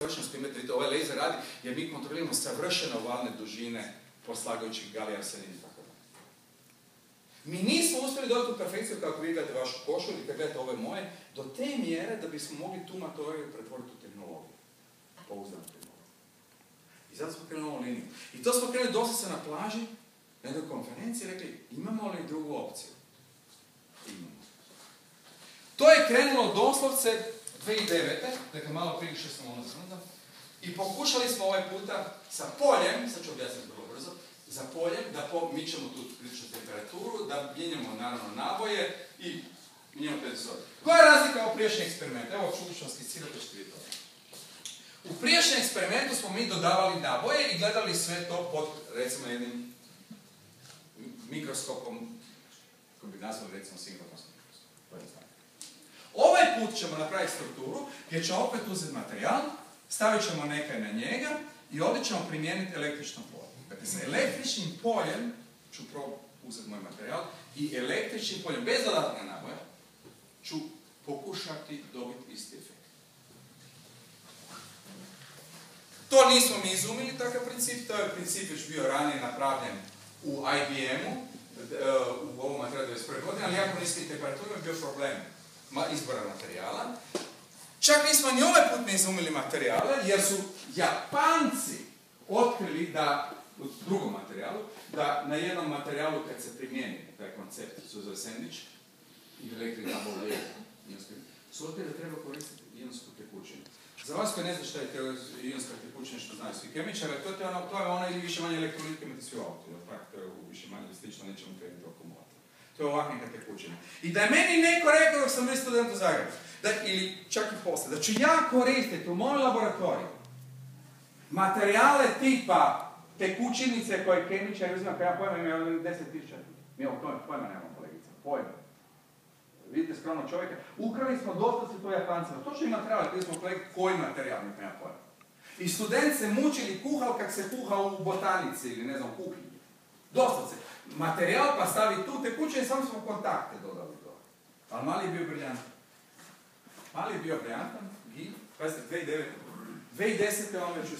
savršeno spimetri, ovaj laser radi, jer mi kontroliramo savršeno valne dužine poslagajućih galija arsenid i tako Mi nismo uspjeli dobiti u perfekciju kako vi gledate vašu košu ili kad gledate ove moje, do te mjere da bismo mogli tu materiju pretvoriti u tehnologiju. Pouzdanu tehnologiju. I zato smo krenuli ovu liniju. I to smo krenuli dosta se na plaži, na jednoj konferenciji, rekli, imamo li drugu opciju? Imamo. To je krenulo doslovce 2009. Dakle, malo prije što sam ono zrnda. I pokušali smo ovaj puta sa poljem, sad ću objasniti vrlo brzo, za poljem, da mičemo tu kritičnu temperaturu, da mijenjamo naravno naboje i mijenjamo tensor. Koja je razlika u priješnjem eksperimentu? Evo ću skicirati što vidjeti U priješnjem eksperimentu smo mi dodavali naboje i gledali sve to pod, recimo, jednim mikroskopom, koji bi nazvali, recimo, sinkronoskom mikroskopom. Ovaj put ćemo napraviti strukturu gdje ćemo opet uzeti materijal, stavit ćemo nekaj na njega i ovdje ćemo primijeniti električno polje. Dakle, sa električnim poljem ću uzeti moj materijal i električnim poljem, bez dodatne naboja, ću pokušati dobiti isti efekt. To nismo mi izumili, takav princip, to je princip već bio ranije napravljen u IBM-u, e, u ovom materijalu 21. godine, ali jako niski temperatura je bio problem izbora materijala. Čak nismo ni ovaj put ne izumili materijale, jer su Japanci otkrili da, u drugom materijalu, da na jednom materijalu kad se primijeni taj koncept, su za sandwich, i rekli da bolje su otkrili da treba koristiti ionsku tekućinu. Za vas koji ne znate šta je ionska tekućina, što znaju svi kemičari, to je ono, to je ono ili više manje elektrolitke imate svi u autu, to je više manje slično, nećemo krenuti oko to je ovakva tekućina. I da je meni neko rekao dok sam bio student u Zagrebu, da, ili čak i poslije, da ću ja koristiti u mojoj laboratoriju materijale tipa tekućinice koje kemičari uzima, koja ja pojma imaju 10.000. Mi ovo tome pojma nemamo, kolegica, pojma. Vidite skromnog čovjeka. Ukrali smo dosta se to Japancima. To što im materijal, kada smo kolegi, koji materijal mi nema pojma. I student se mučili kuhal kak se kuha u botanici ili ne znam, kuhinji. Dosta se materijal pa stavi tu tekuće i samo smo kontakte dodali to. Ali mali je bio briljantan. Mali je bio briljantan i, pazite, 2009. 2010. on već.